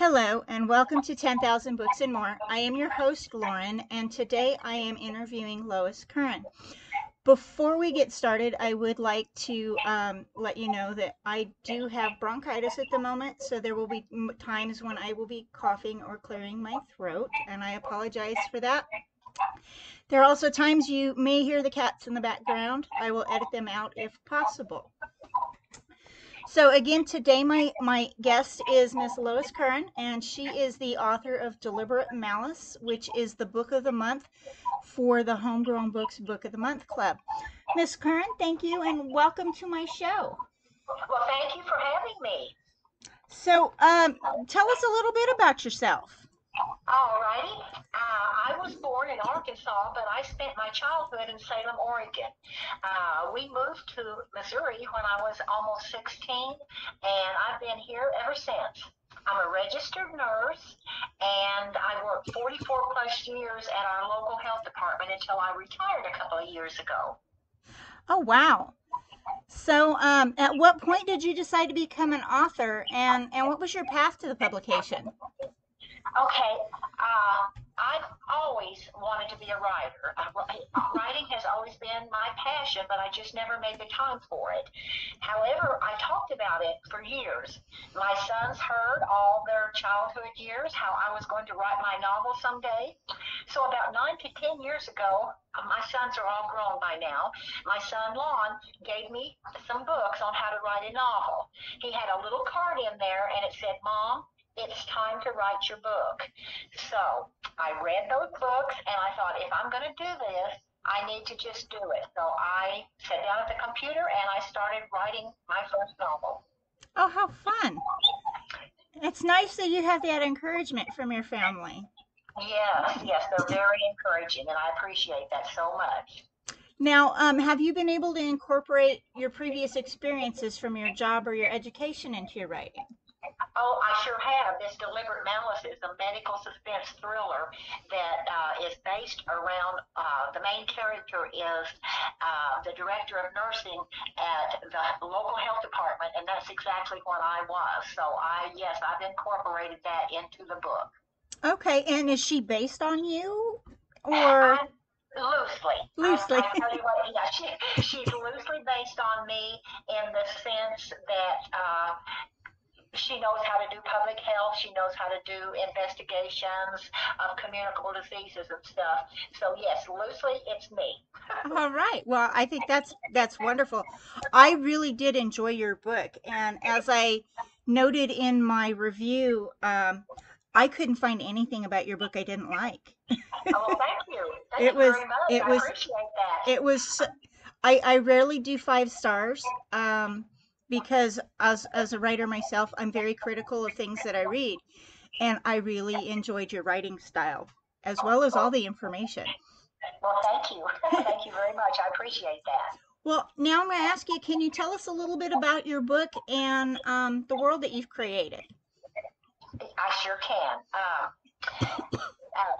Hello, and welcome to 10,000 Books and More. I am your host, Lauren, and today I am interviewing Lois Curran. Before we get started, I would like to um, let you know that I do have bronchitis at the moment, so there will be times when I will be coughing or clearing my throat, and I apologize for that. There are also times you may hear the cats in the background. I will edit them out if possible. So again, today my, my guest is Miss Lois Curran, and she is the author of Deliberate Malice, which is the book of the month for the Homegrown Books Book of the Month Club. Miss Curran, thank you, and welcome to my show. Well, thank you for having me. So, um, tell us a little bit about yourself. All righty. Uh, I was born in Arkansas, but I spent my childhood in Salem, Oregon. Uh, we moved to Missouri when I was almost 16, and I've been here ever since. I'm a registered nurse, and I worked 44 plus years at our local health department until I retired a couple of years ago. Oh, wow. So, um, at what point did you decide to become an author, and, and what was your path to the publication? Okay, uh, I've always wanted to be a writer. Writing has always been my passion, but I just never made the time for it. However, I talked about it for years. My sons heard all their childhood years how I was going to write my novel someday. So about nine to ten years ago, uh, my sons are all grown by now. My son Lon gave me some books on how to write a novel. He had a little card in there, and it said, "Mom, it's time to write your book. So I read those books and I thought, if I'm going to do this, I need to just do it. So I sat down at the computer and I started writing my first novel. Oh, how fun! It's nice that you have that encouragement from your family. Yes, yes, they're very encouraging, and I appreciate that so much. Now, um, have you been able to incorporate your previous experiences from your job or your education into your writing? Oh, I sure have. This Deliberate Malice is a medical suspense thriller that uh, is based around uh, the main character is uh, the director of nursing at the local health department, and that's exactly what I was. So I, yes, I've incorporated that into the book. Okay, and is she based on you, or? I, Loosely. Loosely. I, I tell you what, yeah, she, she's loosely based on me in the sense that uh, she knows how to do public health. She knows how to do investigations of communicable diseases and stuff. So yes, loosely, it's me. All right. Well, I think that's that's wonderful. I really did enjoy your book, and as I noted in my review, um, I couldn't find anything about your book I didn't like. oh, thank you. Thank it you was. very much. It I was. appreciate that. It was. I I rarely do five stars. Um, because as as a writer myself, I'm very critical of things that I read, and I really enjoyed your writing style as well as all the information. Well, thank you. thank you very much. I appreciate that. Well, now I'm going to ask you, can you tell us a little bit about your book and um, the world that you've created? I sure can. Um, uh,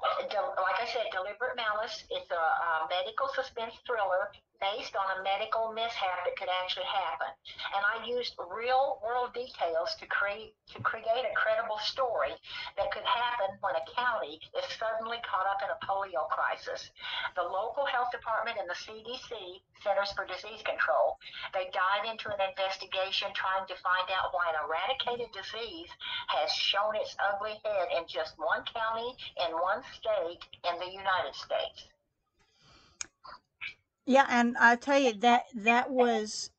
like I said, Deliberate Malice is a, a medical suspense thriller based on a medical mishap that could actually happen. And I used real world details to create to create a credible story that could happen when a county is suddenly caught up in a polio crisis. The local health department and the CDC, Centers for Disease Control, they dive into an investigation trying to find out why an eradicated disease has shown its ugly head in just one county in one state in the United States. Yeah, and I'll tell you that that was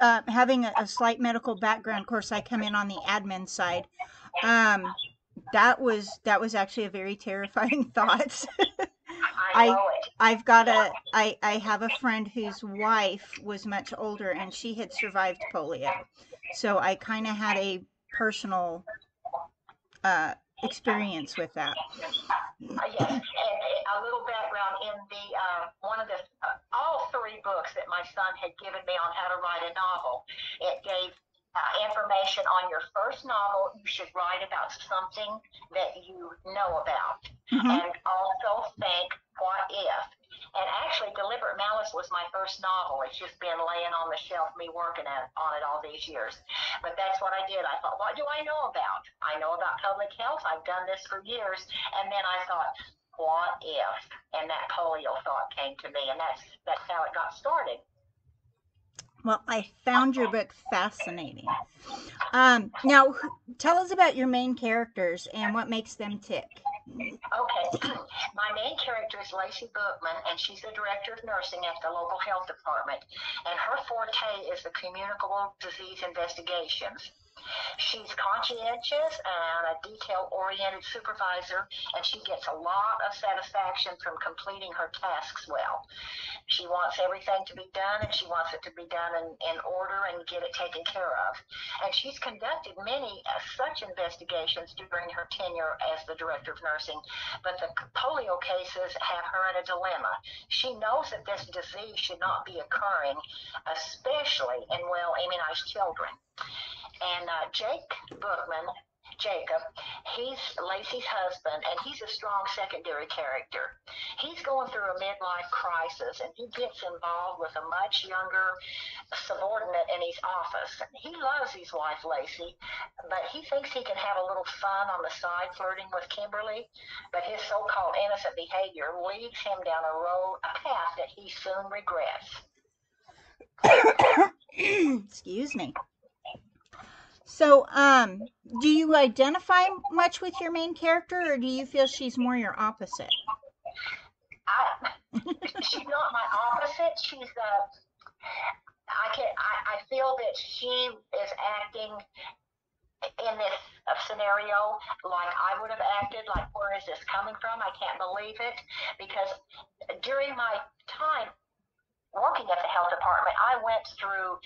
uh, having a, a, slight medical background. Of course, I come in on the admin side. Um, that was that was actually a very terrifying thought. I, I have got a I I have a friend whose wife was much older and she had survived polio, so I kind of had a personal uh, experience with that. Yes, and a little background in the uh, one of the uh, all three books that my son had given me on how to write a novel. It gave uh, information on your first novel. You should write about something that you know about, Mhm. and also think what if. And actually, Deliberate Malice was my first novel. It's just been laying on the shelf, me working at, on it all these years. But that's what I did. I thought, what do I know about? I know about public health. I've done this for years. And then I thought, what if? And that polio thought came to me, and that's that's how it got started. Well, I found your book fascinating. Um, now, tell us about your main characters and what makes them tick. Okay, my main character is Lacey Bookman, and she's the director of nursing at the local health department. And her forte is the communicable disease investigations. She's conscientious and a detail oriented supervisor, and she gets a lot of satisfaction from completing her tasks well. She wants everything to be done, and she wants it to be done in, in order and get it taken care of. And she's conducted many uh, such investigations during her tenure as the director of nursing, but the polio cases have her in a dilemma. She knows that this disease should not be occurring, especially in well immunized children. And uh, Jake Bookman, Jacob, he's Lacey's husband, and he's a strong secondary character. He's going through a midlife crisis, and he gets involved with a much younger subordinate in his office. He loves his wife, Lacey, but he thinks he can have a little fun on the side flirting with Kimberly, but his so-called innocent behavior leads him down a road, a path that he soon regrets. Excuse me. So, um, do you identify much with your main character, or do you feel she's more your opposite? I, she's not my opposite. She's uh, I can I, I feel that she is acting in this uh, scenario like I would have acted. Like, where is this coming from? I can't believe it because during my time working at the health department, I went through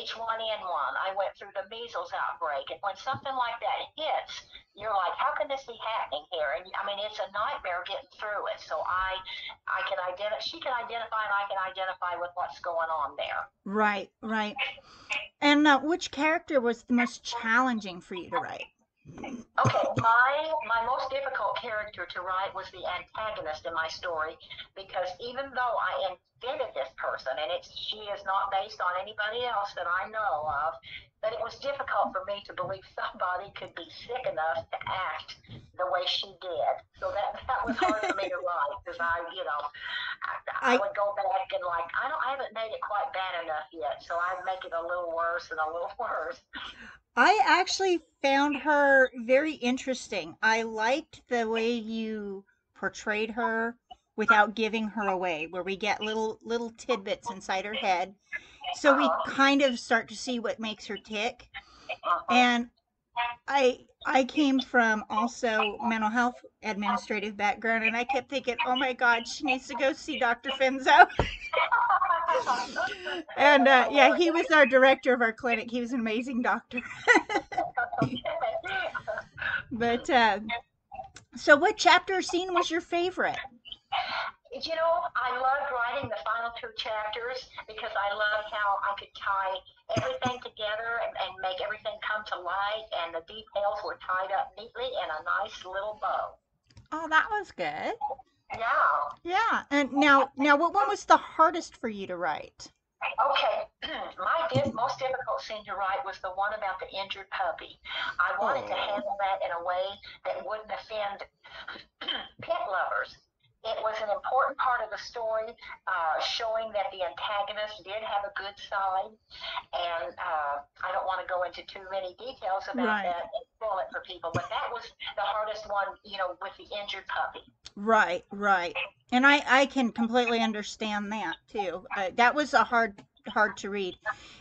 H1N1. I went through the measles outbreak. And when something like that hits, you're like, how can this be happening here? And I mean, it's a nightmare getting through it. So I, I can identify, she can identify and I can identify with what's going on there. Right, right. And uh, which character was the most challenging for you to write? Okay, my my most difficult character to write was the antagonist in my story because even though I invented this person and it's she is not based on anybody else that I know of, but it was difficult for me to believe somebody could be sick enough to act the way she did. So that that was hard for me to write because I, you know, I, I, would go back and like I don't I haven't made it quite bad enough yet, so I'd make it a little worse and a little worse. I actually found her very interesting. I liked the way you portrayed her without giving her away, where we get little little tidbits inside her head. So we kind of start to see what makes her tick. And I I came from also mental health administrative background and I kept thinking, "Oh my god, she needs to go see Dr. Finzo." and uh, yeah, he was our director of our clinic. He was an amazing doctor. but uh, so, what chapter scene was your favorite? You know, I loved writing the final two chapters because I loved how I could tie everything together and, and make everything come to light, and the details were tied up neatly in a nice little bow. Oh, that was good. Yeah. Yeah. And now, now, what one was the hardest for you to write? Okay, my di- most difficult scene to write was the one about the injured puppy. I wanted to handle that in a way that wouldn't offend pet lovers it was an important part of the story, uh, showing that the antagonist did have a good side. And uh, I don't want to go into too many details about right. that and spoil it for people, but that was the hardest one, you know, with the injured puppy. Right, right. And I, I can completely understand that too. Uh, that was a hard hard to read.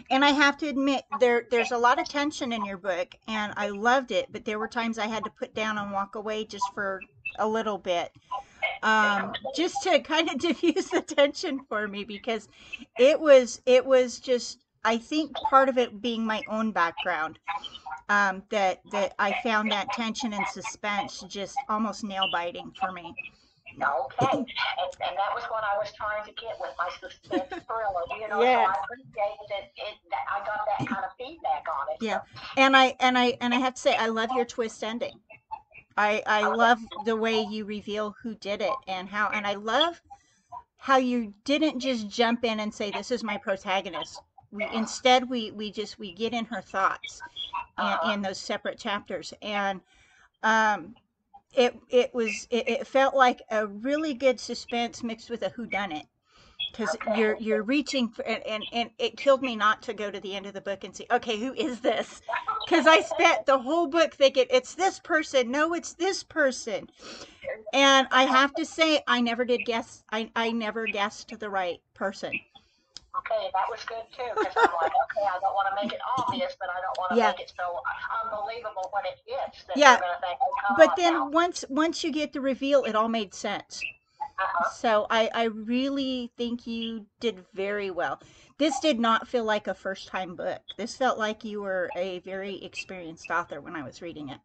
And I have to admit there there's a lot of tension in your book and I loved it, but there were times I had to put down and walk away just for a little bit um, just to kind of diffuse the tension for me because it was it was just I think part of it being my own background um, that that I found that tension and suspense just almost nail biting for me. Okay, and, and, that was what I was trying to get with my suspense thriller. You know, yeah. so I appreciate that, it, that I got that kind of feedback on it. Yeah, and I and I and I have to say I love your twist ending. I I love the way you reveal who did it and how and I love how you didn't just jump in and say this is my protagonist. We, instead, we we just we get in her thoughts in, in those separate chapters, and um, it it was it, it felt like a really good suspense mixed with a whodunit because you're you're reaching for, and, and and it killed me not to go to the end of the book and see okay who is this? Because i spent the whole book thinking it's this person. No it's this person. And i have to say i never did guess i i never guessed the right person. Okay, that was good too, because I'm like, okay, I don't want to make it obvious, but I don't want to Yeah. make it so unbelievable when it hits that Yeah, you're going to think, oh, but then now. once once you get the reveal it all made sense Uh-huh. so i i really think you did very well this did not feel like a first time book this felt like you were a very experienced author when i was reading it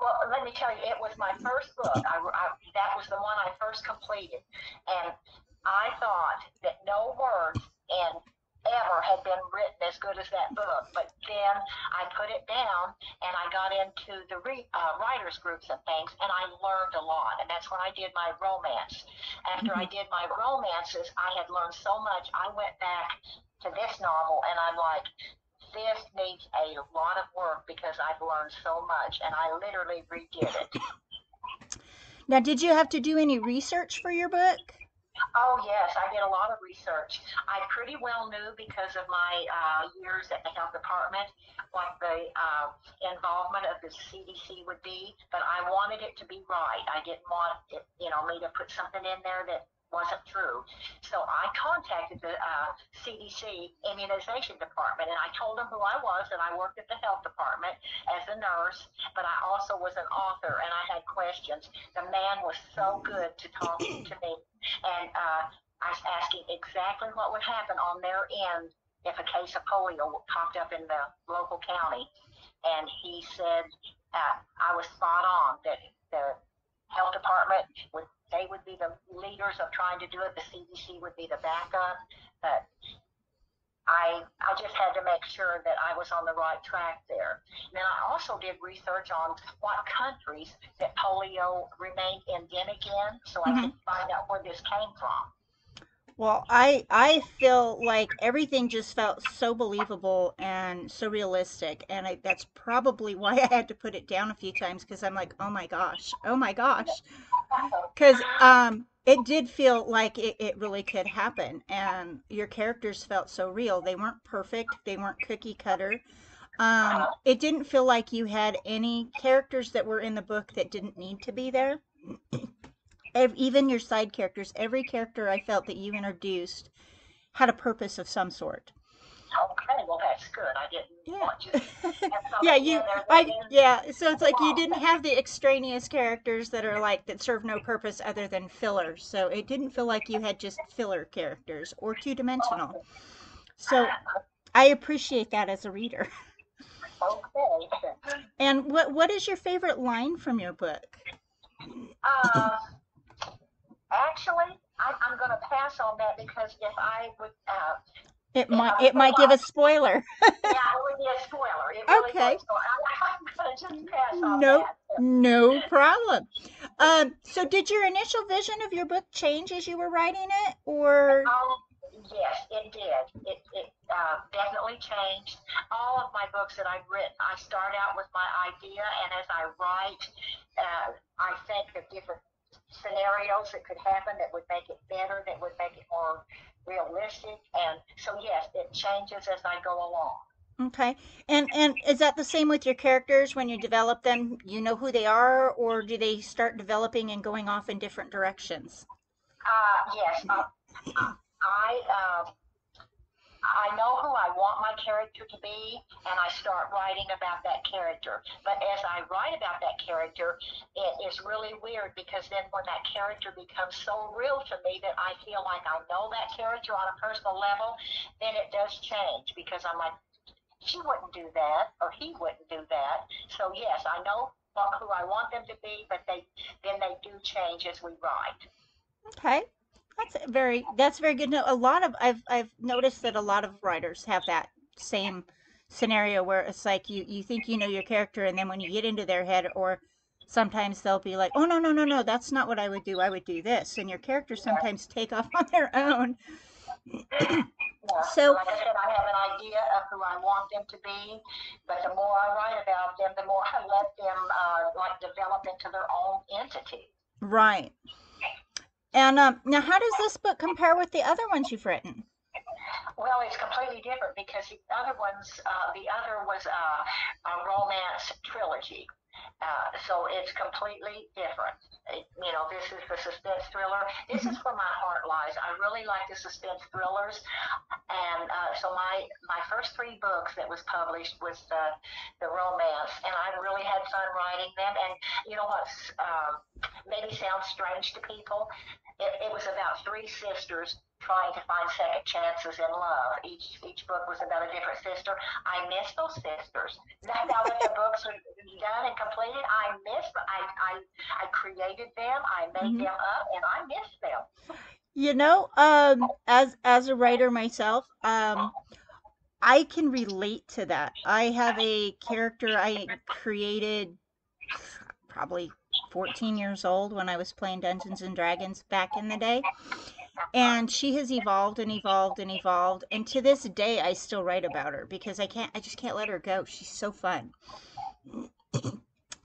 Well, let me tell you, it was my first book. I, I, that was the one I first completed, and I thought that no words in ever had been written as good as that book. But then I put it down, and I got into the re, uh, writers groups and things, and I learned a lot. And that's when I did my romance. After I did my romances, I had learned so much. I went back to this novel, and I'm like, this needs a lot of work because I've learned so much, and I literally redid it. Now, did you have to do any research for your book? Oh yes, I did a lot of research. I pretty well knew because of my uh, years at the health department what the uh, involvement of the CDC would be, but I wanted it to be right. I didn't want it, you know, me to put something in there that wasn't true. So I contacted the uh, CDC immunization department and I told them who I was and I worked at the health department as a nurse, but I also was an author and I had questions. The man was so good to talk to me and uh, I was asking exactly what would happen on their end if a case of polio popped up in the local county. And he said uh, I was spot on that the health department would they would be the leaders of trying to do it. The CDC would be the backup, but I I just had to make sure that I was on the right track there. And then I also did research on what countries that polio remained endemic in, so I could mm-hmm. find out where this came from. Well, I I feel like everything just felt so believable and so realistic, and I, that's probably why I had to put it down a few times because I'm like, oh my gosh, oh my gosh, because um, it did feel like it, it really could happen, and your characters felt so real. They weren't perfect, they weren't cookie cutter. Um, it didn't feel like you had any characters that were in the book that didn't need to be there. Ev- Even your side characters, every character I felt that you introduced had a purpose of some sort. Okay, well that's good. I didn't Yeah. want you to have something Yeah, you, I, yeah. So it's like you didn't have the extraneous characters that are like that serve no purpose other than filler. So it didn't feel like you had just filler characters or two dimensional. So I appreciate that as a reader. Okay. And what what is your favorite line from your book? Uh, actually, I, I'm going to pass on that because if I would, uh, It might it might give a spoiler. yeah, it would be a spoiler. It really Okay. would. So I, I'm going to just pass on Nope. that. No problem. Um, so did your initial vision of your book change as you were writing it, or Um, yes, it did. It, it uh, definitely changed. All of my books that I've written, I start out with my idea, and as I write, uh, I think of different scenarios that could happen that would make it better, that would make it more realistic. And so, yes, it changes as I go along. okay? And and is that the same with your characters when you develop them? You know who they are, or do they start developing and going off in different directions? Uh, yes, uh, I uh, I know who I want my character to be, and I start writing about that character. But as I write about that character, it is really weird because then when that character becomes so real to me that I feel like I know that character on a personal level, then it does change because I'm like, she wouldn't do that, or he wouldn't do that. So yes, I know who I want them to be, but they then they do change as we write. Okay. That's very that's very good. No, a lot of I've I've noticed that a lot of writers have that same scenario where it's like you you think you know your character and then when you get into their head or sometimes they'll be like, "Oh no, no, no, no, that's not what I would do. I would do this." And your characters sometimes take off on their own. Yeah. So- like I said, I have an idea of who I want them to be, but the more I write about them, the more I let them uh, like develop into their own entity. Right. And um, now, how does this book compare with the other ones you've written? Well, it's completely different because the other ones, uh, the other was uh, a romance trilogy. Uh, so it's completely different. It, you know, this is the suspense thriller. This is where my heart lies. I really like the suspense thrillers, and uh, so my my first three books that was published was the the romance, and I really had fun writing them. And you know what? Uh, maybe sounds strange to people. It, it was about three sisters trying to find second chances in love. Each each book was about a different sister. I miss those sisters. Now, now that the books are done and completed, I miss. I I I created them. I made Mhm. them up, and I miss them. You know, um, as as a writer myself, um, I can relate to that. I have a character I created probably 14 years old when I was playing Dungeons and Dragons back in the day. And she has evolved and evolved and evolved. And to this day, I still write about her because I can't, I just can't let her go. She's so fun.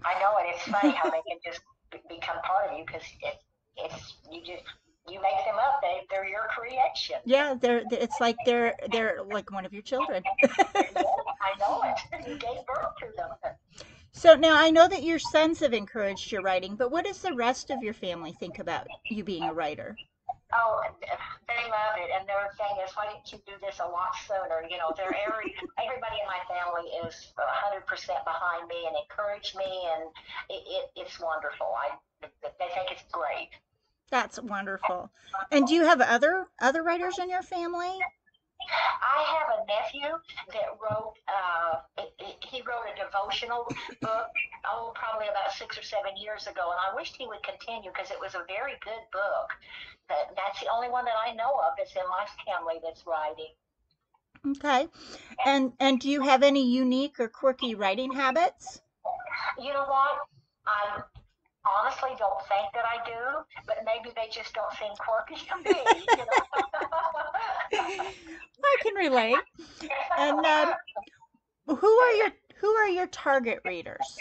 I know, and it's funny how they can just become part of you because it, it's you just you make them up. They they're your creation. Yeah, they're, it's like they're, they're like one of your children. I know it. You gave birth to them. So now I know that your sons have encouraged your writing, but what does the rest of your family think about you being a writer? Oh, they love it, and their thing is, why didn't you do this a lot sooner? You know, they're every everybody in my family is a hundred percent behind me and encourage me, and it, it it's wonderful. I they think it's great. That's wonderful. And do you have other other writers in your family? I have a nephew that wrote. Uh, he wrote a devotional book. Oh, probably about six or seven years ago, and I wished he would continue because it was a very good book. But that's the only one that I know of that's in my family that's writing. Okay. And and do you have any unique or quirky writing habits? You know what? I honestly don't think that I do, but maybe they just don't seem quirky to me. You know? I can relate. And um, who are your who are your target readers?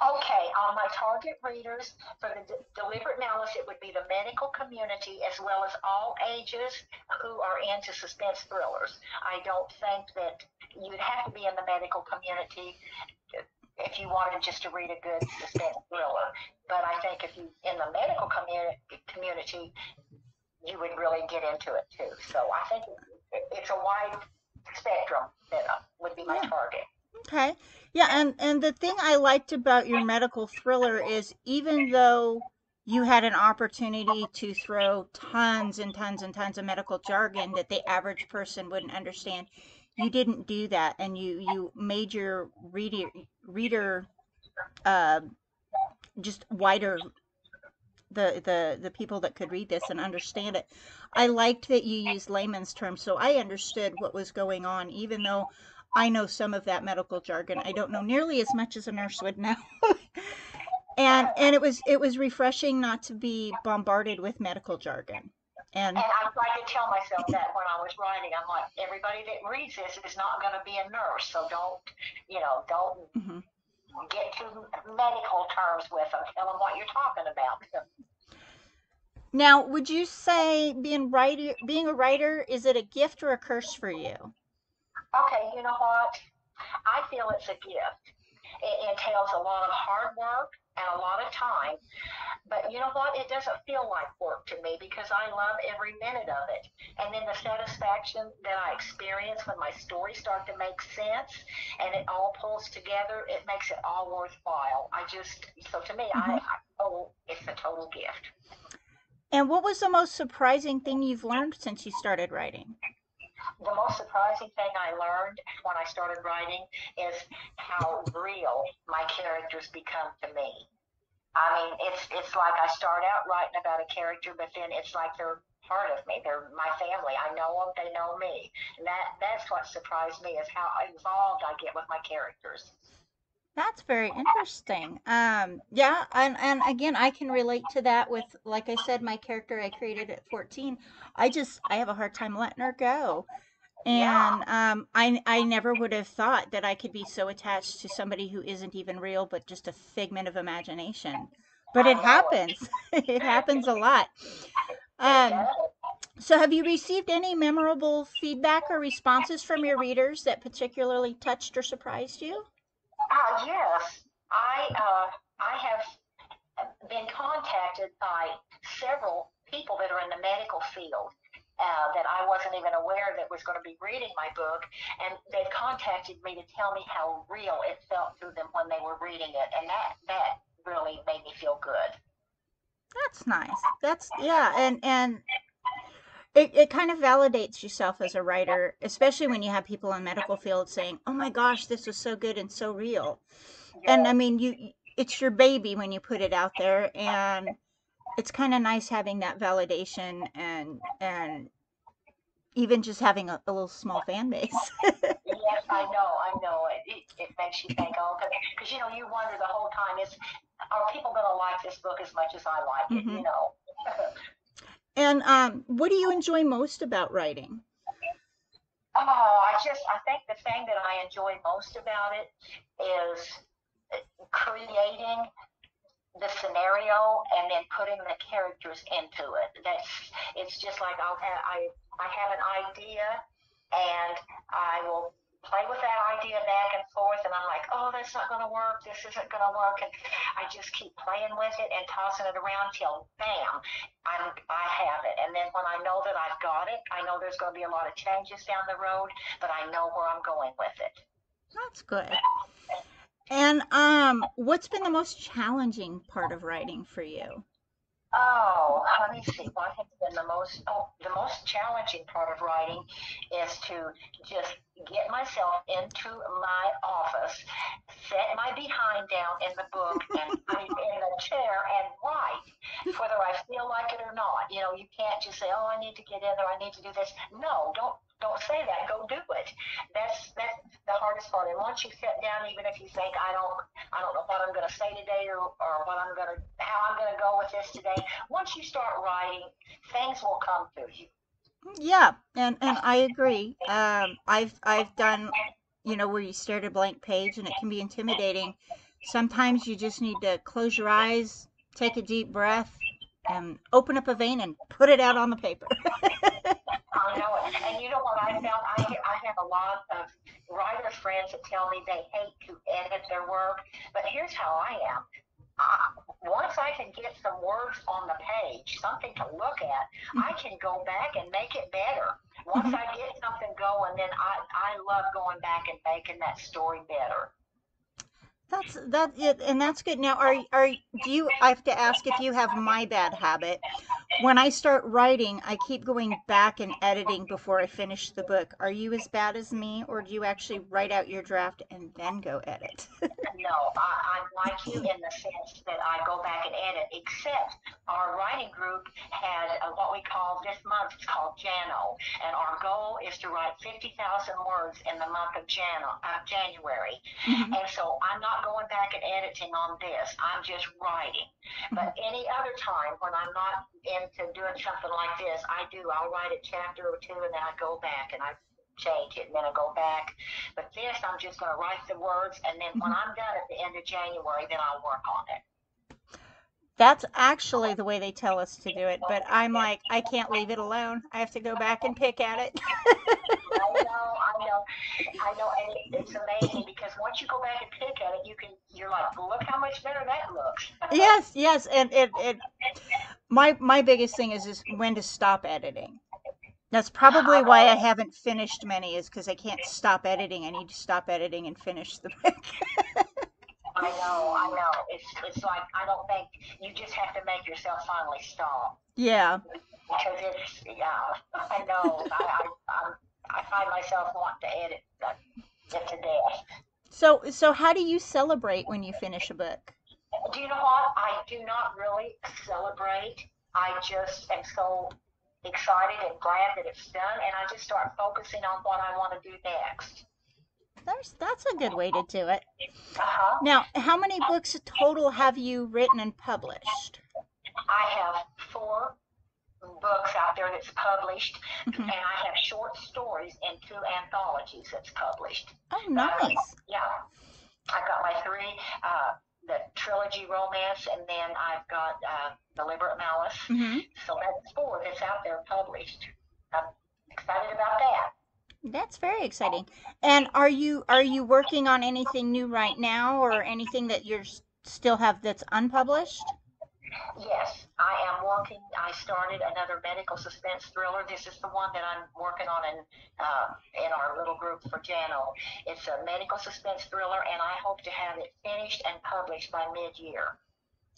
Okay, on my target readers for the D- deliberate malice, it would be the medical community as well as all ages who are into suspense thrillers. I don't think that you would have to be in the medical community if you wanted just to read a good suspense thriller. But I think if you in the medical community community, you would really get into it too. So I think it's a wide spectrum that uh, would be my Yeah. target. Okay. Yeah, and and the thing I liked about your medical thriller is even though you had an opportunity to throw tons and tons and tons of medical jargon that the average person wouldn't understand, you didn't do that, and you you made your reader reader uh, just wider. The, the the people that could read this and understand it. I liked that you used layman's terms, so I understood what was going on, even though I know some of that medical jargon. I don't know nearly as much as a nurse would know. and and it was it was refreshing not to be bombarded with medical jargon. And And I tried to tell myself that when I was writing. I'm like, everybody that reads this is not going to be a nurse, so don't, you know, don't mhm. get too medical terms with them. Tell them what you're talking about. now, would you say being writer being a writer is it a gift or a curse for you? Okay, you know what? I feel it's a gift. It entails a lot of hard work and a lot of time. But you know what? It doesn't feel like work to me because I love every minute of it. And then the satisfaction that I experience when my stories start to make sense and it all pulls together, it makes it all worthwhile. I just, so to me, I, mm-hmm. I, oh, it's a total gift. And what was the most surprising thing you've learned since you started writing? The most surprising thing I learned when I started writing is how real my characters become to me. I mean, it's it's like I start out writing about a character, but then it's like they're part of me. They're my family. I know them. They know me. And that that's what surprised me is how involved I get with my characters. That's very interesting. Um, yeah, and and again, I can relate to that with, like I said, my character I created at 14. I just I have a hard time letting her go. And um, I I never would have thought that I could be so attached to somebody who isn't even real, but just a figment of imagination. But it happens. It happens a lot. Um, so have you received any memorable feedback or responses from your readers that particularly touched or surprised you? Uh, yes, I uh, I have been contacted by several people that are in the medical field uh, that I wasn't even aware that was going to be reading my book, and they contacted me to tell me how real it felt to them when they were reading it, and that that really made me feel good. That's nice. That's yeah, and and it, it kind of validates yourself as a writer, especially when you have people in medical field saying, "Oh my gosh, this was so good and so real." And I mean, you it's your baby when you put it out there, and it's kind of nice having that validation and and even just having a, a little small fan base. yes, I know, I know. It it, it makes you think, oh, because you know you wonder the whole time is are people going to like this book as much as I like it? hmm You know. And um, what do you enjoy most about writing? Oh, I just, I think the thing that I enjoy most about it is uh, creating the scenario and then putting the characters into it. That's, it's just like I'll have, I, I have an idea and I will play with that idea back and forth and I'm like, oh, that's not going to work. This isn't going to work. And I just keep playing with it and tossing it around till bam, I'm, I have it. And then when I know that I've got it, I know there's going to be a lot of changes down the road, but I know where I'm going with it. That's good. And um, what's been the most challenging part of writing for you? Oh, let me see. What has been the most, oh, the most challenging part of writing is to just get myself into my office, set my behind down in the book and I in the chair and write, whether I feel like it or not. You know, you can't just say, "Oh, I need to get in there. I need to do this." No, don't don't say that. Go do it. That's that's the hardest part. And once you sit down, even if you think, "I don't I don't know what I'm going to say today or or what I'm going to how I'm going to go with this today," once you start writing, things will come to you. Yeah, and and I agree. Um, I've I've done, you know, where you stare at a blank page and it can be intimidating. Sometimes you just need to close your eyes, take a deep breath, and open up a vein and put it out on the paper. I know it. And you know what I found? I, I have a lot of writer friends that tell me they hate to edit their work, but here's how I am. I, once I can get some words on the page, something to look at, I can go back and make it better. Once Mhm. I get something going, then I, I love going back and making that story better. That's that and that's good. Now, are are do you? I have to ask if you have my bad habit. When I start writing, I keep going back and editing before I finish the book. Are you as bad as me, or do you actually write out your draft and then go edit? No, I, I'm like you in the sense that I go back and edit, except our writing group had uh, what we call this month, it's called Jano, and our goal is to write 50,000 words in the month of Jano, uh, January. Mhm, And so I'm not going back and editing on this, I'm just writing. mhm. But any other time when I'm not into doing something like this, I do, I'll write a chapter or two and then I go back and I change it and then I go back. But this, I'm just going to write the words, and then when mhm. I'm done at the end of January, then I'll work on it. That's actually the way they tell us to do it, but I'm like, I can't leave it alone. I have to go back and pick at it. I know, I know, I know, and it, it's amazing because once you go back and pick at it, you can, you're like, look how much better that looks. Yes, yes, and it, it my my biggest thing is is when to stop editing. That's probably why I haven't finished many is because I can't stop editing. I need to stop editing and finish the book. I know, I know. It's, it's like I don't think you just have to make yourself finally stop Yeah. because it's, yeah, I know. I, I, I, find myself wanting to edit uh, it to death. So so how do you celebrate when you finish a book? Do you know what? I do not really celebrate. I just am so excited and glad that it's done, and I just start focusing on what I want to do next. There's that's a good way to do it. Uh-huh. Now, how many books total have you written and published? I have four books out there that's published, Mhm. and I have short stories in two anthologies that's published. Oh, nice. Yeah, I've got my three, uh, the trilogy romance, and then I've got uh, Deliberate Malice. hmm So that's four that's out there published. I'm excited about that. That's very exciting. And are you are you working on anything new right now, or anything that you're still have that's unpublished? Yes, I am working. I started another medical suspense thriller. This is the one that I'm working on in uh, in our little group for Jano. It's a medical suspense thriller, and I hope to have it finished and published by mid-year.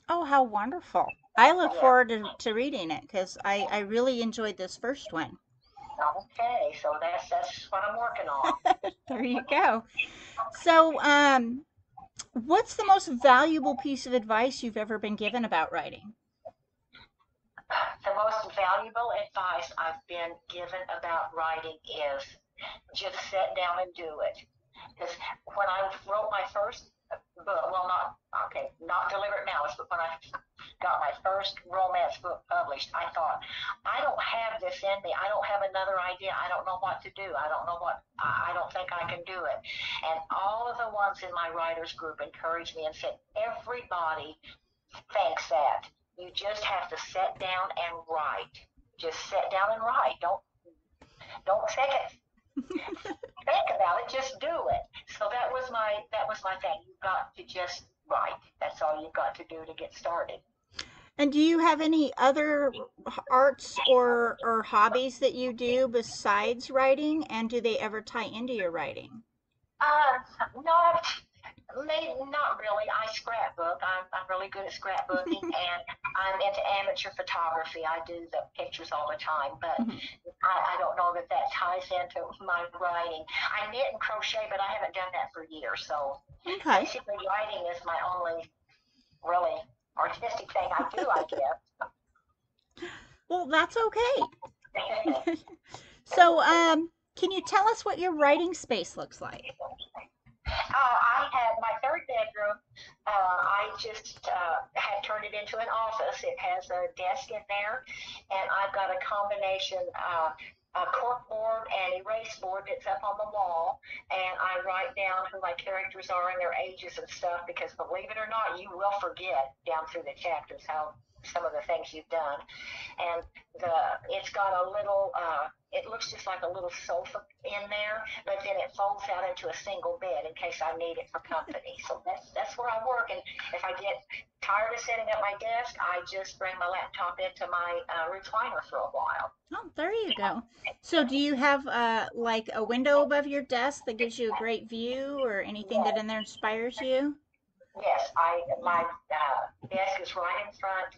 Oh, how wonderful! I look Yeah. forward to, to reading it because I I really enjoyed this first one. Okay, so that's that's what I'm working on. There you go. So, um, what's the most valuable piece of advice you've ever been given about writing? the most valuable advice I've been given about writing is just sit down and do it. Because when I wrote my first book, well, not okay, not Deliberate Malice, but when I got my first romance book published, I thought, I don't have this in me. I don't have another idea. I don't know what to do. I don't know what. I don't think I can do it. And all of the ones in my writers group encouraged me and said, everybody thinks that. You just have to sit down and write. Just sit down and write. Don't don't second think about it. Just do it. So that was my that was my thing. You've got to just write. That's all you've got to do to get started. And do you have any other arts or or hobbies that you do besides writing? And do they ever tie into your writing? Uh, not not really. I scrapbook. I'm I'm really good at scrapbooking, and I'm into amateur photography. I do the pictures all the time, but Mhm. I, I don't know that that ties into my writing. I knit and crochet, but I haven't done that for years. So Okay. basically, writing is my only really artistic thing I do. I guess. Well, that's okay. So, um, can you tell us what your writing space looks like? Uh, I have my third bedroom. Uh, I just uh, had turned it into an office. It has a desk in there, and I've got a combination uh, a cork board and erase board that's up on the wall. And I write down who my characters are and their ages and stuff because believe it or not, you will forget down through the chapters how some of the things you've done. And the it's got a little uh, it looks just like a little sofa in there, but then it folds out into a single bed in case I need it for company. So that's that's where I work. And if I get tired of sitting at my desk, I just bring my laptop into my uh, recliner for a while. Oh, there you go. So, do you have uh, like a window above your desk that gives you a great view, or anything that in there inspires you? Yes, I my uh, desk is right in front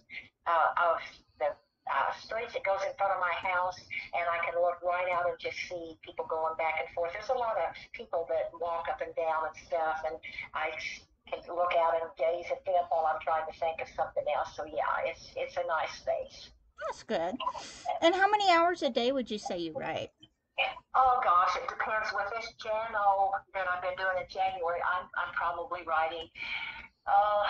uh, of the uh, street that goes in front of my house, and I can look right out and just see people going back and forth. There's a lot of people that walk up and down and stuff, and I can look out and gaze at them while I'm trying to think of something else. So yeah, it's it's a nice space. That's good. And how many hours a day would you say you write? Oh gosh, it depends. With this Jano that I've been doing in January, I'm I'm probably writing uh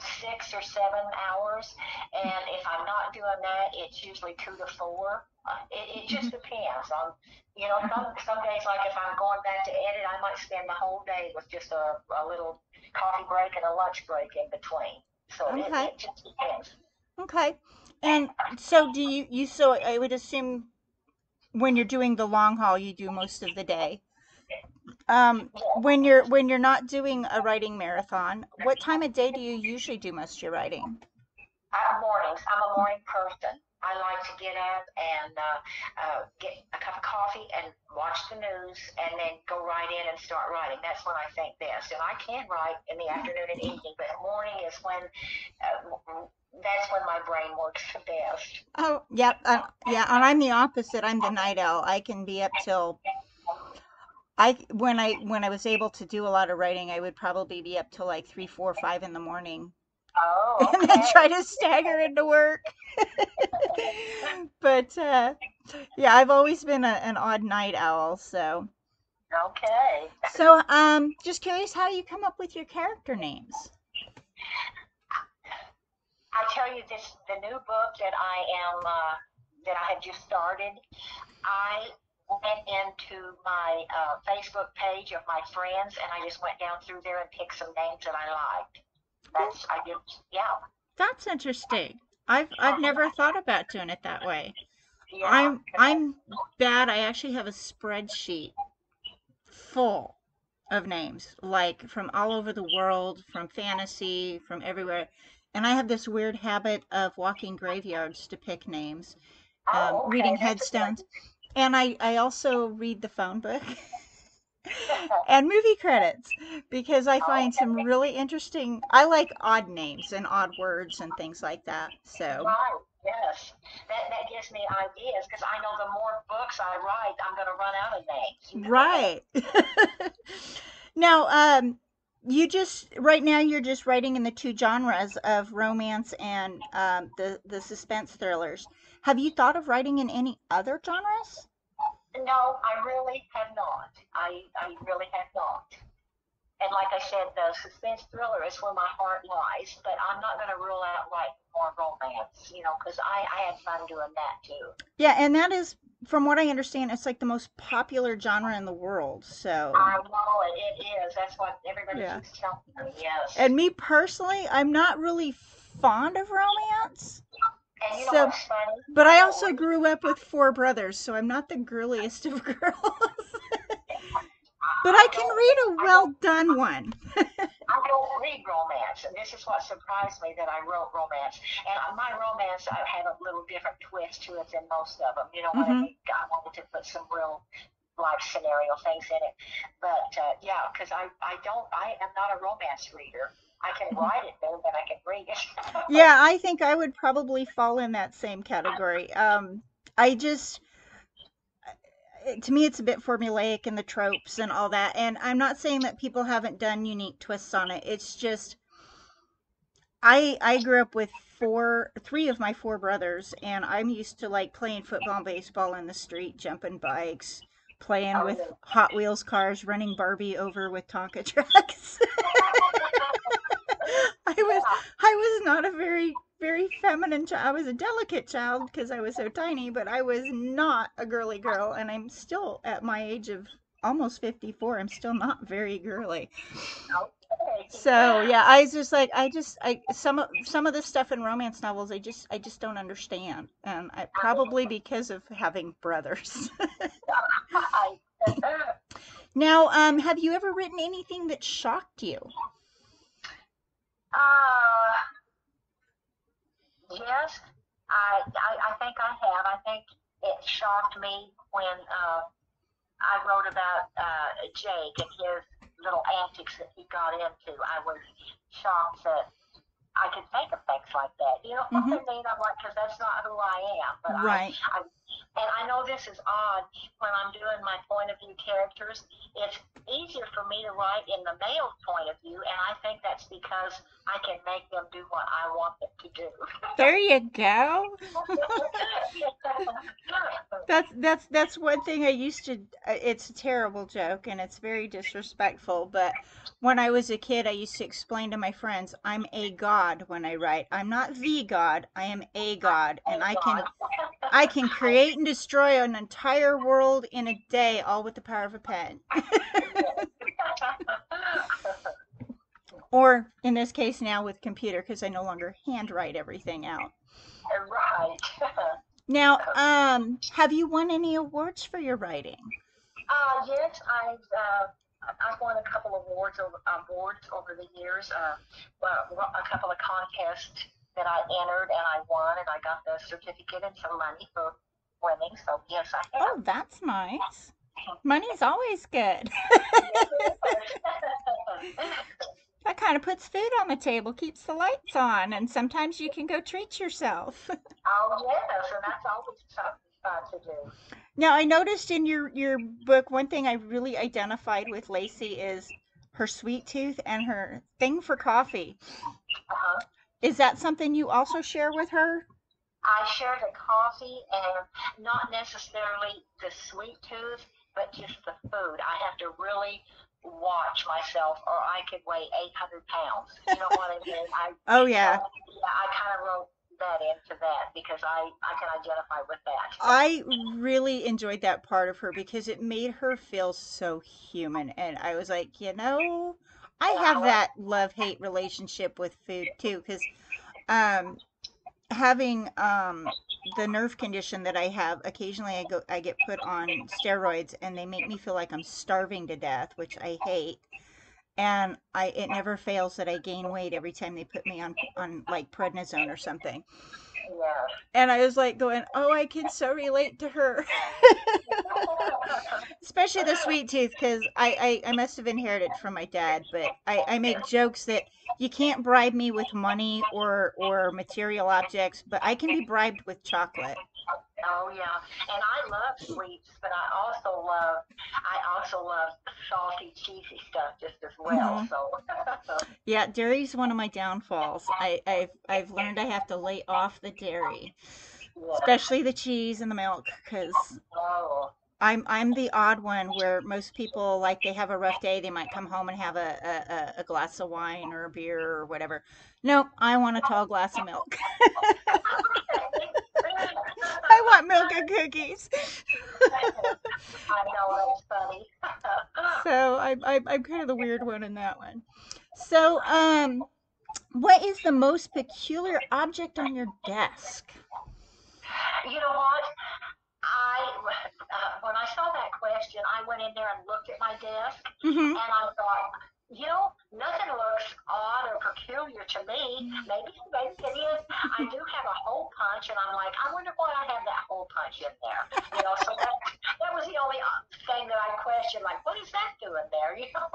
six or seven hours, and if I'm not doing that, it's usually two to four. Uh, it it just depends on you know some some days like if I'm going back to edit, I might spend the whole day with just a a little coffee break and a lunch break in between. So it, Okay. it just depends. Okay. And so, do you you so I would assume when you're doing the long haul, you do most of the day. Um, when you're when you're not doing a writing marathon, what time of day do you usually do most of your writing? Uh, mornings. I'm a morning person. I like to get up and uh, uh, get a cup of coffee and watch the news and then go right in and start writing. That's when I think best. And I can write in the afternoon and evening, but morning is when uh, that's when my brain works the best. Oh, yep, uh, yeah, and I'm the opposite. I'm the night owl. I can be up till I when I when I was able to do a lot of writing, I would probably be up till like three, four, five in the morning, Oh, and then try to stagger into work. but uh, yeah, I've always been a, an odd night owl, so Okay. So, um, just curious how you come up with your character names. I tell you this, the new book that I am, uh, that I have just started, I went into my uh, Facebook page of my friends and I just went down through there and picked some names that I liked. That's, I did, yeah. That's interesting. I've I've never thought about doing it that way. yeah. I'm I'm bad. I actually have a spreadsheet full of names, like from all over the world, from fantasy, from everywhere. And I have this weird habit of walking graveyards to pick names, um, Oh, okay, reading that's a good headstones, and I I also read the phone book and movie credits because I find some really interesting. I like odd names and odd words and things like that. So. Right, yes. That, that gives me ideas because I know the more books I write, I'm going to run out of names. Right. now, um, you just right now you're just writing in the two genres of romance and um, the the suspense thrillers. Have you thought of writing in any other genres? No, I really have not. I, I really have not. And like I said, the suspense thriller is where my heart lies, but I'm not going to rule out like more romance, you know, because I, I had fun doing that too. Yeah, and that is, from what I understand, it's like the most popular genre in the world. So, I know it, it is. That's what everybody Yeah. keeps telling me, yes. and me personally, I'm not really fond of romance. And you know so- what's funny? But I also grew up with four brothers, so I'm not the girliest of girls. but I can read a well done one. I don't read romance, and this is what surprised me that I wrote romance. And my romance, I had a little different twist to it than most of them. You know what I Mhm. mean? I wanted to put some real life scenario things in it. But uh, yeah, because I, I don't, I am not a romance reader. I can write it better than I can read it. yeah, I think I would probably fall in that same category. Um, I just, uh, to me, it's a bit formulaic in the tropes and all that. And I'm not saying that people haven't done unique twists on it. It's just, I I grew up with four, three of my four brothers, and I'm used to like playing football and baseball in the street, jumping bikes, playing Oh, with. Hot Wheels cars, running Barbie over with Tonka trucks. I was I was not a very very feminine child. I was a delicate child because I was so tiny, but I was not a girly girl, and I'm still at my age of almost 54. I'm still not very girly. okay. So yeah, I was just like I just I some of some of the stuff in romance novels I just I just don't understand, and I, probably because of having brothers. Now, um, have you ever written anything that shocked you? Uh, yes, I, I, I think I have. I think it shocked me when uh, I wrote about uh, Jake and his little antics that he got into. I was shocked that I could think of things like that. You know what Mhm. I mean? I'm like, because that's not who I am. But I- Right. I, and I know this is odd when I'm doing my point of view characters. It's easier for me to write in the male point of view, and I think that's because I can make them do what I want them to do. There you go. That's that's that's one thing I used to. It's a terrible joke and it's very disrespectful. But when I was a kid, I used to explain to my friends, "I'm a god when I write. I'm not the god. I am a god, and I can I can create and destroy an entire world in a day, all with the power of a pen." Or in this case now with computer, because I no longer handwrite everything out. right. Now, um, have you won any awards for your writing? Uh, yes, I've uh, I've won a couple of awards over, awards over the years. Uh, well, a couple of contests that I entered and I won, and I got the certificate and some money for winning. So yes, I have. Oh, that's nice. Money's always good. That kind of puts food on the table, keeps the lights on, and sometimes you can go treat yourself. oh yes, and that's always something fun to do. Now, I noticed in your your book one thing I really identified with Lacey is her sweet tooth and her thing for coffee. Uh-huh. Is that something you also share with her? I share the coffee and not necessarily the sweet tooth. but just the food. I have to really watch myself, or I could weigh 800 pounds. You know what I mean? I, oh yeah. So, yeah, I kind of wrote that into that because I I can identify with that. I really enjoyed that part of her because it made her feel so human, and I was like, you know, I have that love hate relationship with food too because um having um the nerve condition that I have, occasionally I go I get put on steroids and they make me feel like I'm starving to death, which I hate. And I it never fails that I gain weight every time they put me on on like prednisone or something. Yeah. And I was like going, "Oh, I can so relate to her." Especially the sweet tooth cuz I, I I must have inherited from my dad, but I I make jokes that you can't bribe me with money or or material objects, but I can be bribed with chocolate. Oh yeah, and I love sweets, but I also love I also love salty, cheesy stuff just as well. hmm So Yeah, dairy's one of my downfalls. I, I've I've learned I have to lay off the dairy, yes. especially the cheese and the milk, because Oh I'm I'm the odd one where most people like they have a rough day, they might come home and have a, a, a glass of wine or a beer or whatever. Nope, I want a tall glass of milk. I want milk and cookies. I know that's funny. So I, I I'm kind of the weird one in that one. So um, what is the most peculiar object on your desk? you know what? I uh, when I saw that question, I went in there and looked at my desk, hmm and I thought, you know, nothing looks odd or peculiar to me. Maybe maybe it is. I do have a hole punch, and I'm like, I wonder why I have that hole punch in there. You know, so that that was the only uh, thing that I questioned. Like, what is that doing there? You know.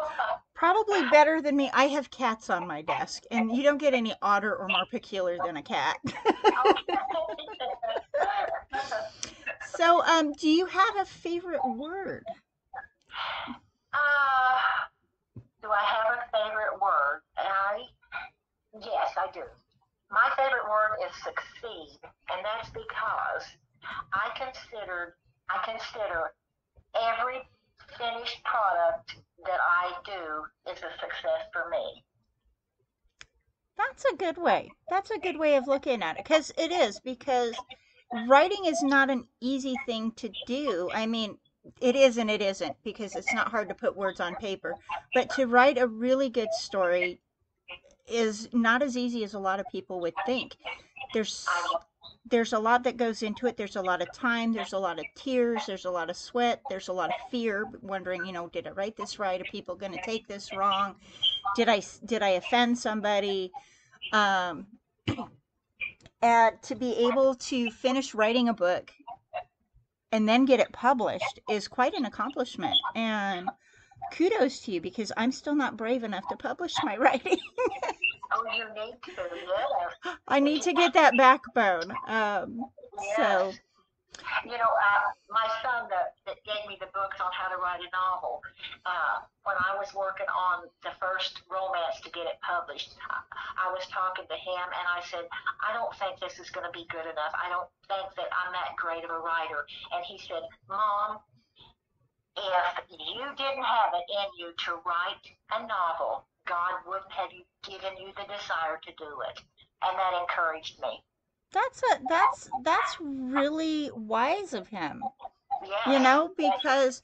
Probably better than me. I have cats on my desk, and you don't get any odder or more peculiar than a cat. So, um, do you have a favorite word? uh, do I have a favorite word? I yes, I do. My favorite word is succeed, and that's because I consider I consider every finished product that I do is a success for me. That's a good way. That's a good way of looking at it, because it is, because writing is not an easy thing to do. I mean, it is and it isn't, because it's not hard to put words on paper. But to write a really good story is not as easy as a lot of people would think. There's there's a lot that goes into it. There's a lot of time, there's a lot of tears, there's a lot of sweat, there's a lot of fear, wondering, you know, did I write this right? Are people going to take this wrong? Did I did I offend somebody? Um, and to be able to finish writing a book and then get it published is quite an accomplishment. And kudos to you because I'm still not brave enough to publish my writing. oh, you need to yes, I need to get that backbone. Um, so, yes. You know, uh, my son that, that gave me the books on how to write a novel, uh, when I was working on the first romance to get it published, I, I was talking to him and I said, I don't think this is going to be good enough. I don't think that I'm that great of a writer. And he said, Mom, if you didn't have it in you to write a novel, God wouldn't have you given you the desire to do it. And that encouraged me. that's a that's that's really wise of him. You know, because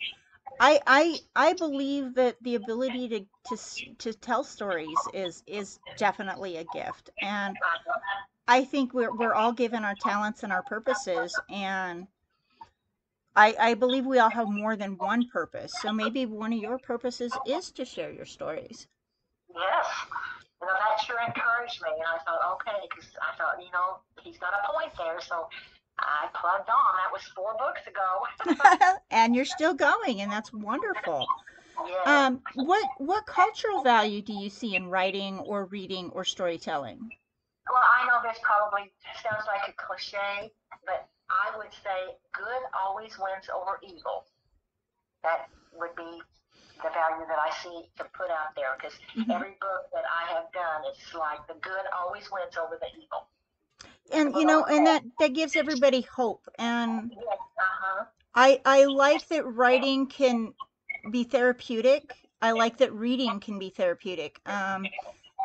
I I I believe that the ability to to to tell stories is is definitely a gift. And I think we're we're all given our talents and our purposes and I I believe we all have more than one purpose. So maybe one of your purposes is to share your stories. yes. You know, that sure encouraged me. And I thought, okay, because I thought, you know, he's got a point there. So I plugged on. That was four books ago. and you're still going and that's wonderful. yes. Um what what cultural value do you see in writing or reading or storytelling? Well, I know this probably sounds like a cliche, but I would say good always wins over evil. That would be the value that I see to put out there because Mhm. every book that I have done, it's like the good always wins over the evil. and you know, and that that gives everybody hope. And Yes, uh-huh. I I like that writing can be therapeutic. I like that reading can be therapeutic. Um,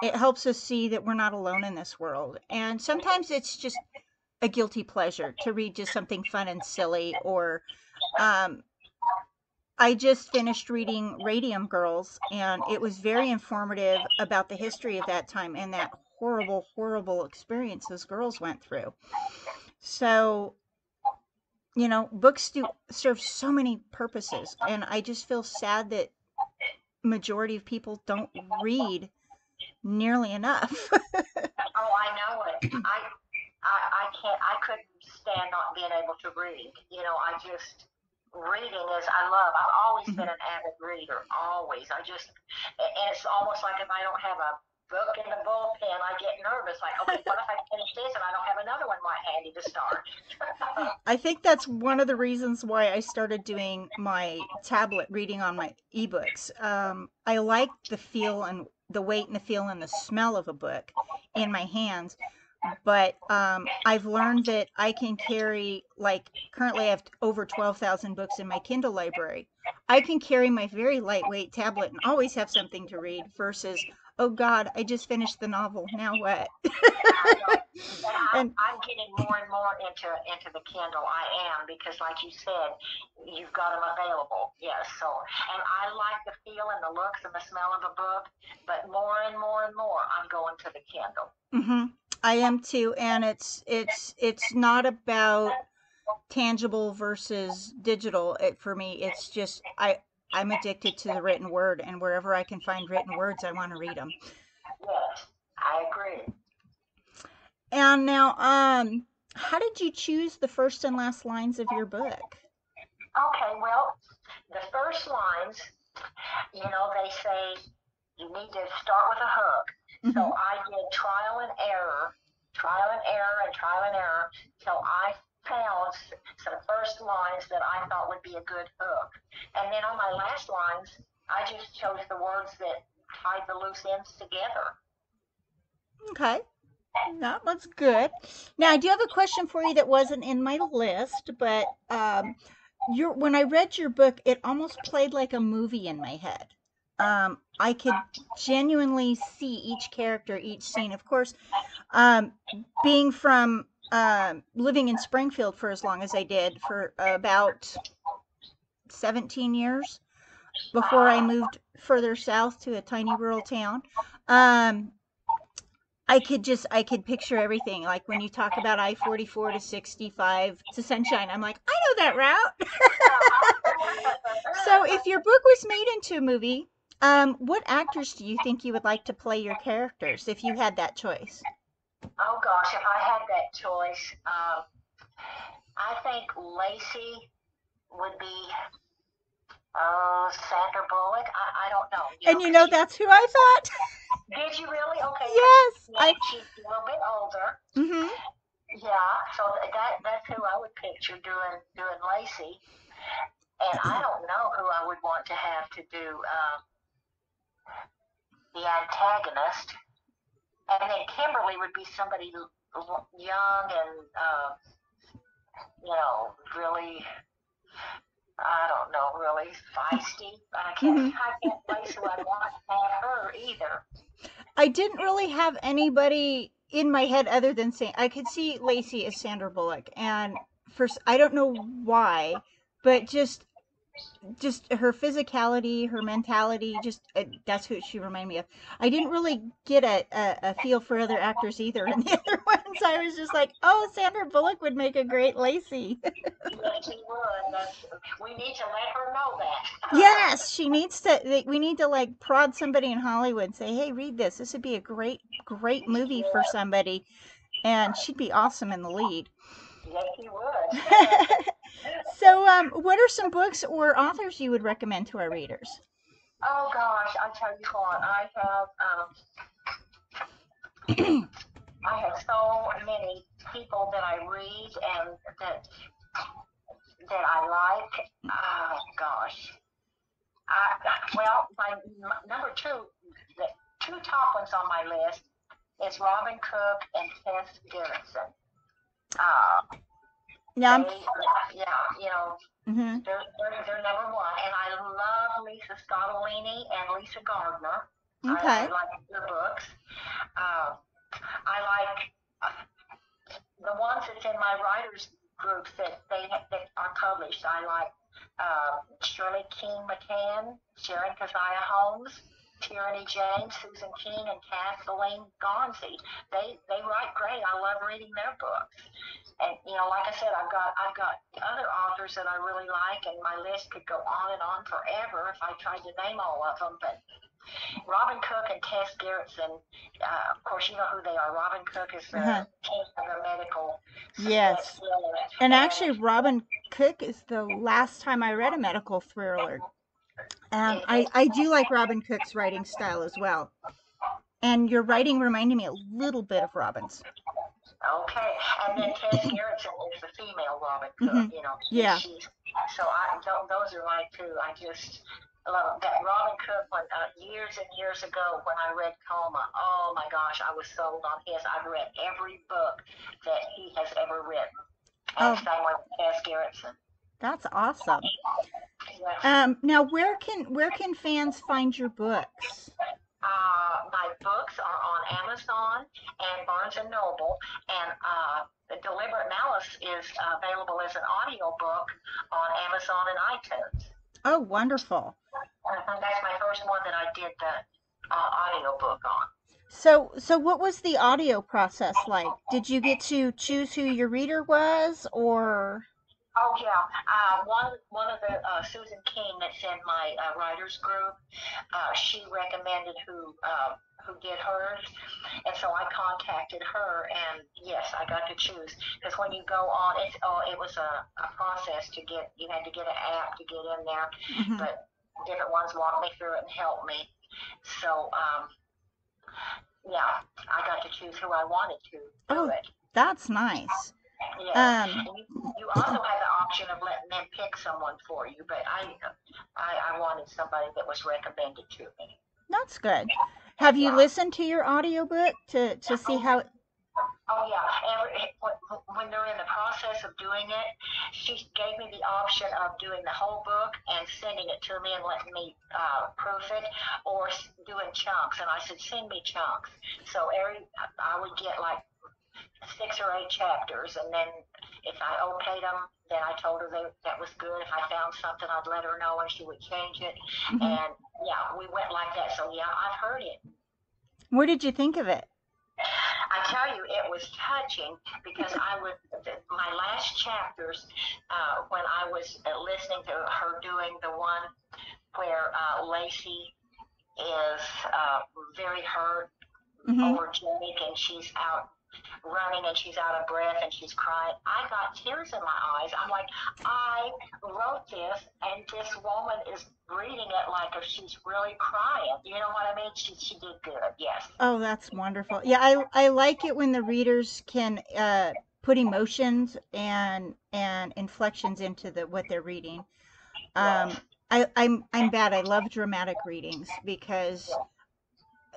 it helps us see that we're not alone in this world. And sometimes it's just a guilty pleasure to read just something fun and silly. Or um, I just finished reading Radium Girls, and it was very informative about the history of that time and that horrible, horrible experience those girls went through. So you know, books do serve so many purposes, and I just feel sad that majority of people don't read nearly enough. Oh, I know it. I, I, I can't. I couldn't stand not being able to read. You know, I just reading is I love. I've always been an avid reader. Always. I just, and it's almost like if I don't have a book in the bullpen, I get nervous. Like, okay, what if I finish this and I don't have another one right handy to start? I think that's one of the reasons why I started doing my tablet reading on my ebooks. Um, I like the feel and the weight and the feel and the smell of a book in my hands. But um, I've learned that I can carry, like, currently I have over 12,000 books in my Kindle library. I can carry my very lightweight tablet and always have something to read versus, oh God, I just finished the novel. Now what? And I'm, getting more and more into into the Kindle. I am because, like you said, you've got them available. Yes. So, and I like the feel and the looks and the smell of a book, but more and more and more, I'm going to the Kindle. hmm I am too, and it's it's it's not about tangible versus digital. It, for me, it's just I I'm addicted to the written word, and wherever I can find written words, I want to read them. Yes, I agree. And now, um, how did you choose the first and last lines of your book? Okay. Well, the first lines, you know, they say you need to start with a hook. So Mhm. I did trial and error, trial and error, and trial and error till I found some first lines that I thought would be a good hook. And then on my last lines, I just chose the words that tied the loose ends together. Okay, that was good. Now, I do have a question for you that wasn't in my list, but um, your when I read your book, it almost played like a movie in my head. Um, I could genuinely see each character, each scene. Of course, um, being from um living in Springfield for as long as I did, for about 17 years before I moved further south to a tiny rural town. Um, I could just I could picture everything. Like when you talk about I forty four to sixty five to Sunshine, I'm like, I know that route. so if your book was made into a movie, um, what actors do you think you would like to play your characters if you had that choice? Oh gosh, if I had that choice, um, I think Lacey would be. Oh, Sandra Bullock. I, I don't know. And you know she- that's who I thought. Did you really? Okay. yes, Yeah, I. she's a little bit older. hmm Yeah, so that that's who I would picture doing doing Lacey, and I don't know who I would want to have to do um, the antagonist, and then Kimberly would be somebody young and uh, you know really. I don't know, really feisty. I can't, Mhm. I can't place who I want to have her either. I didn't really have anybody in my head other than saying I could see Lacey as Sandra Bullock, and first I don't know why, but just just her physicality, her mentality, just uh, that's who she reminded me of. I didn't really get a, a, a feel for other actors either in the other ones. I was just like, oh, Sandra Bullock would make a great Lacey. Yes, he would. That's, we need to let her know that. yes, she needs to. We need to like prod somebody in Hollywood and say, hey, read this. This would be a great, great movie for somebody, and she'd be awesome in the lead. Yes, he would. so, um, what are some books or authors you would recommend to our readers? oh gosh, I tell you what, I have um, I have so many people that I read and that that I like. Oh gosh. I, well, my m- number two, the two top ones on my list is Robin Cook and Tess Gerritsen. Uh, Now, I'm, they, yeah, you know, mhm. they're, they're, they're number one. And I love Lisa Scottoline and Lisa Gardner. I, I like their books. Uh, I like uh, the ones that's in my writers groups that they that are published. I like uh, Shirley King McCann, Sharon Keziah Holmes, Tyranny James, Susan King, and Kathleen Gonzi. They they write great. I love reading their books. And you know, like I said, I've got I've got other authors that I really like, and my list could go on and on forever if I tried to name all of them. But Robin Cook and Tess Gerritsen, uh, of course, you know who they are. Robin Cook is the Uh-huh. of the medical. Yes. thriller. And actually, Robin Cook is the last time I read a medical thriller. And I, I do like Robin Cook's writing style as well. And your writing reminded me a little bit of Robin's. Okay, and then Tess Gerritsen is the female Robin Cook. Mhm. You know, Yeah. She's, so I tho- those are my two. I just love that Robin Cook. When uh, years and years ago, when I read Coma, oh my gosh, I was sold on his. I've read every book that he has ever written. And Oh. same with Tess Gerritsen. That's awesome. Um, now, where can where can fans find your books? Uh, my books are on Amazon and Barnes and Noble, and uh, the Deliberate Malice is available as an audio book on Amazon and iTunes. Oh, wonderful. That's my first one that I did the uh, audio book on. So, so what was the audio process like? Did you get to choose who your reader was, or? Oh yeah, uh, one one of the uh, Susan King that's in my uh, writers group, uh, she recommended who uh, who did hers, and so I contacted her, and yes, I got to choose because when you go on, it's oh, it was a, a process to get you had to get an app to get in there, Mhm. but different ones walked me through it and helped me, so um, yeah, I got to choose who I wanted to do Oh. it. That's nice. Yeah. Um, you, you also had the option of letting them pick someone for you, but I, I, I wanted somebody that was recommended to me. That's good. Have you listened to your audiobook to to see how? Oh yeah, Every, when, when they're in the process of doing it, she gave me the option of doing the whole book and sending it to me and letting me uh, proof it, or doing chunks. And I said, send me chunks. So every I would get like six or eight chapters, and then if I okayed them, then I told her that that was good. If I found something, I'd let her know, and she would change it. Mhm. And yeah, we went like that. So yeah, I've heard it. What did you think of it? I tell you, it was touching because I was my last chapters uh, when I was uh, listening to her doing the one where uh, Lacey is uh, very hurt hmm over Jake and she's out running and she's out of breath and she's crying. I got tears in my eyes. I'm like, I wrote this and this woman is reading it like if she's really crying. You know what I mean? She she did good. Yes. Oh, that's wonderful. Yeah, I I like it when the readers can uh, put emotions and and inflections into the what they're reading. Um, I I'm I'm bad. I love dramatic readings because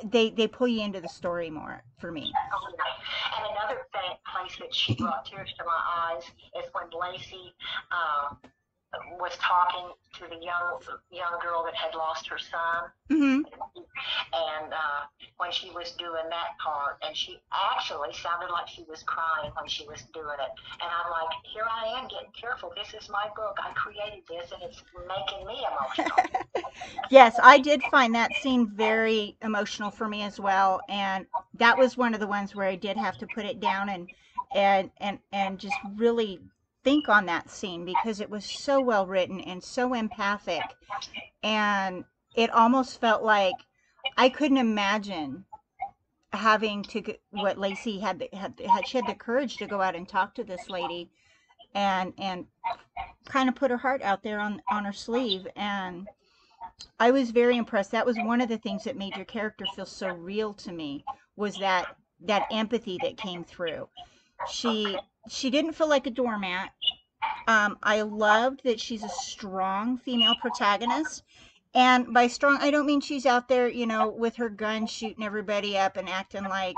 they they pull you into the story more for me. And another place that she brought tears to my eyes is when Lacey um, was talking to the young young girl that had lost her son, hmm and uh, when she was doing that part, and she actually sounded like she was crying when she was doing it. And I'm like, here I am getting careful. This is my book. I created this, and it's making me emotional. Yes, I did find that scene very emotional for me as well, and that was one of the ones where I did have to put it down and and and and just really think on that scene because it was so well written and so empathic, and it almost felt like I couldn't imagine having to what Lacey had had had she had the courage to go out and talk to this lady, and and kind of put her heart out there on on her sleeve and I was very impressed. That was one of the things that made your character feel so real to me was that that empathy that came through. She she didn't feel like a doormat. Um, I loved that she's a strong female protagonist. And by strong, I don't mean she's out there, you know, with her gun shooting everybody up and acting like,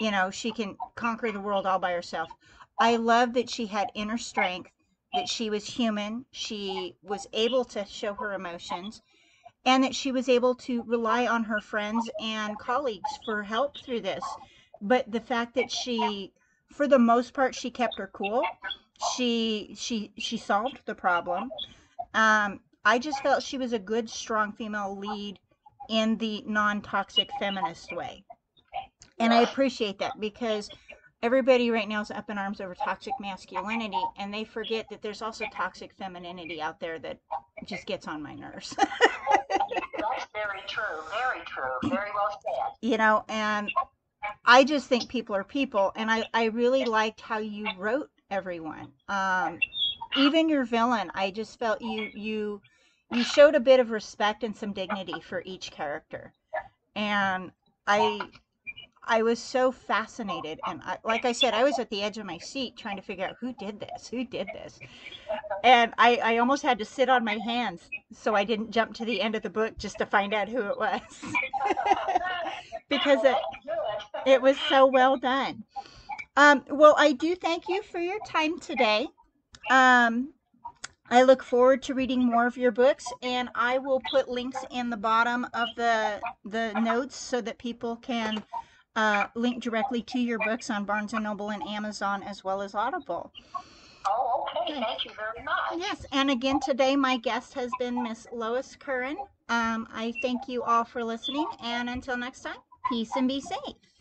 you know, she can conquer the world all by herself. I love that she had inner strength, that she was human, she was able to show her emotions, and that she was able to rely on her friends and colleagues for help through this. But the fact that she, for the most part, she kept her cool. She she she solved the problem. Um, I just felt she was a good, strong female lead in the non-toxic feminist way, and I appreciate that because everybody right now is up in arms over toxic masculinity and they forget that there's also toxic femininity out there that just gets on my nerves. That's very true. Very true. Very well said. you know, and I just think people are people and I, I really liked how you wrote everyone. Um, even your villain, I just felt you you you showed a bit of respect and some dignity for each character. And I I was so fascinated, and I, like I said, I was at the edge of my seat trying to figure out who did this, who did this, and I, I almost had to sit on my hands so I didn't jump to the end of the book just to find out who it was, because it it was so well done. Um, well, I do thank you for your time today. Um, I look forward to reading more of your books, and I will put links in the bottom of the the notes so that people can uh, link directly to your books on Barnes and Noble and Amazon as well as Audible. Oh, okay. Thank you very much. Yes, and again today my guest has been Miss Lois Curran. Um, I thank you all for listening, and until next time, peace and be safe.